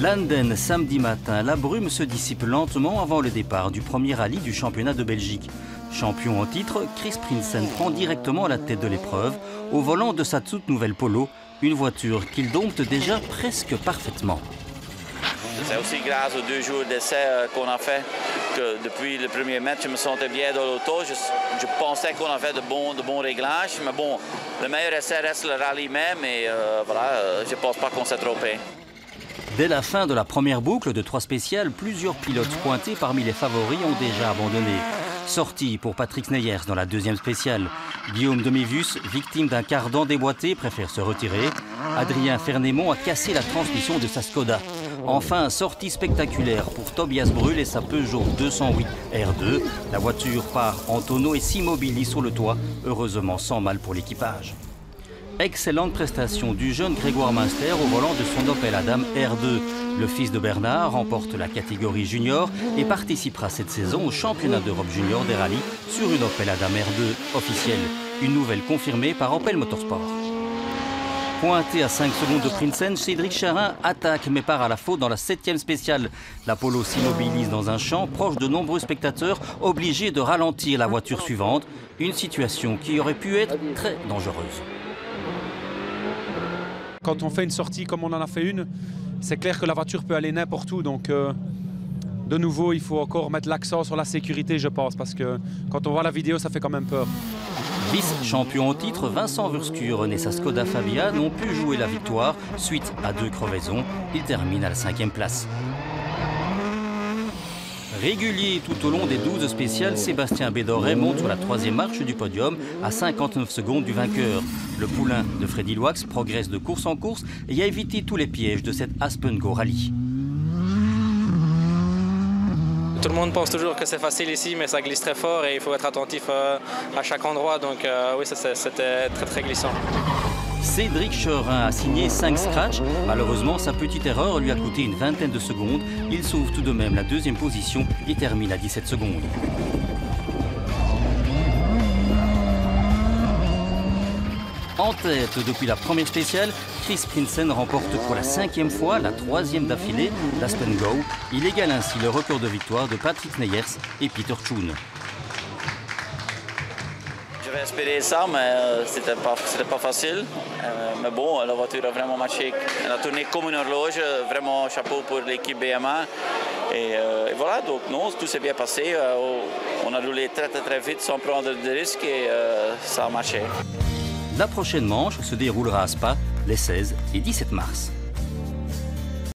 Landen, samedi matin, la brume se dissipe lentement avant le départ du premier rallye du championnat de Belgique. Champion en titre, Chris Prinsen prend directement la tête de l'épreuve au volant de sa toute nouvelle Polo, une voiture qu'il dompte déjà presque parfaitement. C'est aussi grâce aux deux jours d'essai euh, qu'on a fait que depuis le premier mètre, je me sentais bien dans l'auto. Je, pensais qu'on avait de bons, réglages, mais bon, le meilleur essai reste le rallye même et euh, voilà, euh, je ne pense pas qu'on s'est trompé. Dès la fin de la première boucle de trois spéciales, plusieurs pilotes pointés parmi les favoris ont déjà abandonné. Sortie pour Patrick Neyers dans la deuxième spéciale. Guillaume Demivius, victime d'un cardan déboîté, préfère se retirer. Adrien Fernémont a cassé la transmission de sa Skoda. Enfin, sortie spectaculaire pour Tobias Brûle et sa Peugeot 208 R2. La voiture part en tonneau et s'immobilise sur le toit, heureusement sans mal pour l'équipage. Excellente prestation du jeune Grégoire Munster au volant de son Opel Adam R2. Le fils de Bernard remporte la catégorie junior et participera cette saison au championnat d'Europe junior des rallyes sur une Opel Adam R2 officielle. Une nouvelle confirmée par Opel Motorsport. Pointé à 5 secondes de Prinsen, Cédric Charin attaque mais part à la faute dans la 7 spéciale. L'Apollo s'immobilise dans un champ proche de nombreux spectateurs obligés de ralentir la voiture suivante. Une situation qui aurait pu être très dangereuse. Quand on fait une sortie comme on en a fait une, c'est clair que la voiture peut aller n'importe où. Donc, euh, de nouveau, il faut encore mettre l'accent sur la sécurité, je pense, parce que quand on voit la vidéo, ça fait quand même peur. Vice-champion au titre, Vincent Wursky et sa Skoda Fabia n'ont pu jouer la victoire suite à deux crevaisons. Il termine à la cinquième place. Régulier tout au long des 12 spéciales, Sébastien Bédoré monte sur la troisième marche du podium à 59 secondes du vainqueur. Le poulain de Freddy Loax progresse de course en course et a évité tous les pièges de cette Aspen Go Rally. Tout le monde pense toujours que c'est facile ici, mais ça glisse très fort et il faut être attentif euh, à chaque endroit. Donc euh, oui, c'était très très glissant. Cédric Chorin a signé 5 scratchs. Malheureusement, sa petite erreur lui a coûté une vingtaine de secondes. Il sauve tout de même la deuxième position et termine à 17 secondes. En tête depuis la première spéciale, Chris Prinsen remporte pour la cinquième fois, la troisième d'affilée, l'Aspen Go. Il égale ainsi le record de victoire de Patrick Neyers et Peter Choon. J'avais espéré ça, mais euh, c'était pas, pas facile. Euh, mais bon, la voiture a vraiment marché. Elle a tourné comme une horloge. Vraiment chapeau pour l'équipe BMA. Euh, et, voilà, donc non, tout s'est bien passé. on a roulé très très très vite sans prendre de risques et ça a marché. La prochaine manche se déroulera à Spa les 16 et 17 mars.